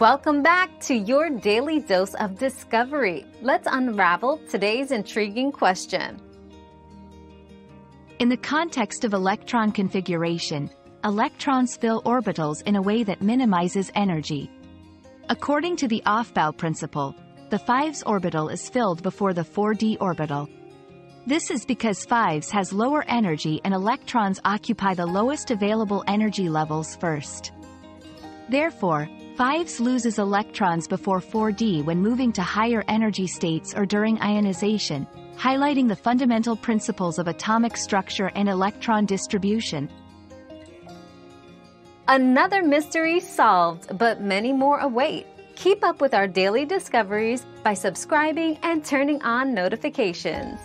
Welcome back to your daily dose of discovery. Let's unravel today's intriguing question. In the context of electron configuration, electrons fill orbitals in a way that minimizes energy. According to the Aufbau principle, the 5s orbital is filled before the 4d orbital. This is because 5s has lower energy and electrons occupy the lowest available energy levels first. Therefore, 5s loses electrons before 4d when moving to higher energy states or during ionization, highlighting the fundamental principles of atomic structure and electron distribution. Another mystery solved, but many more await. Keep up with our daily discoveries by subscribing and turning on notifications.